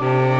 Mm.